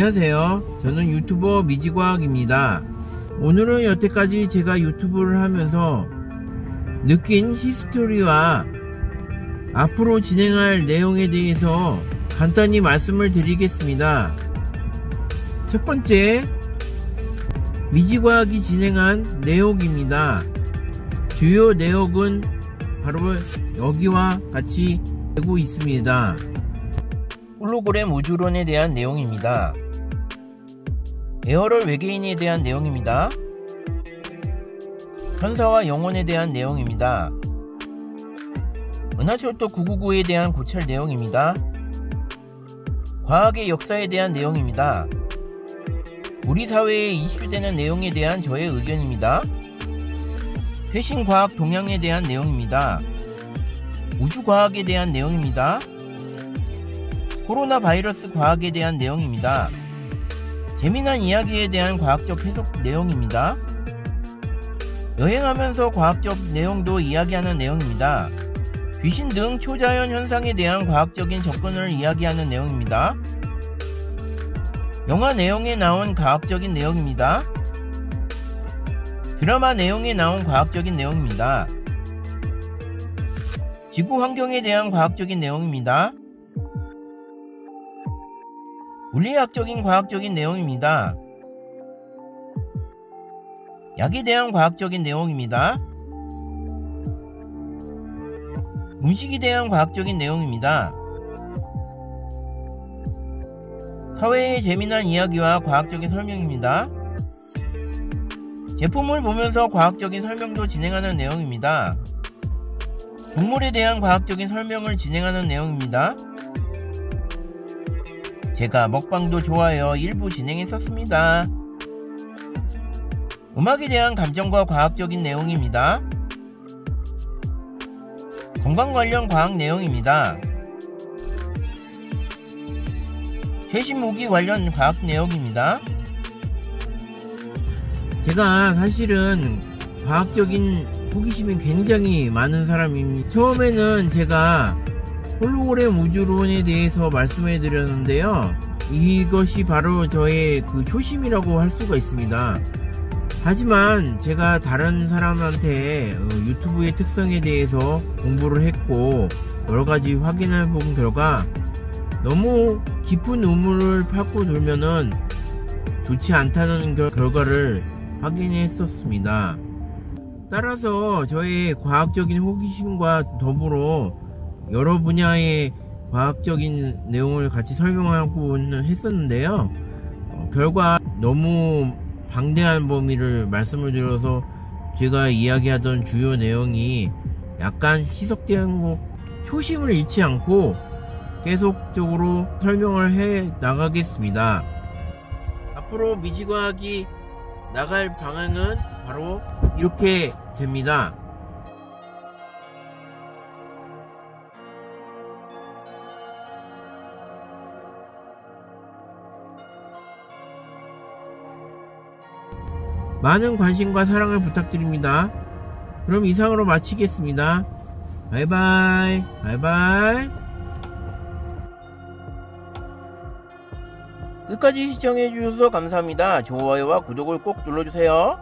안녕하세요. 저는 유튜버 미지과학입니다. 오늘은 여태까지 제가 유튜브를 하면서 느낀 히스토리와 앞으로 진행할 내용에 대해서 간단히 말씀을 드리겠습니다. 첫 번째, 미지과학이 진행한 내용입니다. 주요 내용은 바로 여기와 같이 되고 있습니다. 홀로그램 우주론에 대한 내용입니다. 에어럴 외계인에 대한 내용입니다. 천사와 영혼에 대한 내용입니다. 은하철도 999에 대한 고찰 내용입니다. 과학의 역사에 대한 내용입니다. 우리 사회에 이슈되는 내용에 대한 저의 의견입니다. 최신 과학 동향에 대한 내용입니다. 우주 과학에 대한 내용입니다. 코로나 바이러스 과학에 대한 내용입니다. 재미난 이야기에 대한 과학적 해석 내용입니다. 여행하면서 과학적 내용도 이야기하는 내용입니다. 귀신 등 초자연 현상에 대한 과학적인 접근을 이야기하는 내용입니다. 영화 내용에 나온 과학적인 내용입니다. 드라마 내용에 나온 과학적인 내용입니다. 지구 환경에 대한 과학적인 내용입니다. 물리학적인 과학적인 내용입니다. 약에 대한 과학적인 내용입니다. 음식에 대한 과학적인 내용입니다. 사회의 재미난 이야기와 과학적인 설명입니다. 제품을 보면서 과학적인 설명도 진행하는 내용입니다. 동물에 대한 과학적인 설명을 진행하는 내용입니다. 제가 먹방도 좋아요 일부 진행했었습니다. 음악에 대한 감정과 과학적인 내용입니다. 건강 관련 과학 내용입니다. 최신 무기 관련 과학 내용입니다. 제가 사실은 과학적인 호기심이 굉장히 많은 사람입니다. 처음에는 제가 홀로그램 우주론에 대해서 말씀해 드렸는데요. 이것이 바로 저의 그 초심이라고 할 수가 있습니다. 하지만 제가 다른 사람한테 어, 유튜브의 특성에 대해서 공부를 했고 여러가지 확인해 본 결과 너무 깊은 우물을 파고 돌면은 좋지 않다는 결과를 확인했었습니다. 따라서 저의 과학적인 호기심과 더불어 여러 분야의 과학적인 내용을 같이 설명하고 했었는데요. 어, 결과 너무 방대한 범위를 말씀을 드려서 제가 이야기하던 주요 내용이 약간 희석된 거 초심을 잃지 않고 계속적으로 설명을 해 나가겠습니다. 앞으로 미지과학이 나갈 방향은 바로 이렇게 됩니다. 많은 관심과 사랑을 부탁드립니다. 그럼 이상으로 마치겠습니다. 바이바이, 바이바이. 끝까지 시청해주셔서 감사합니다. 좋아요와 구독을 꼭 눌러주세요.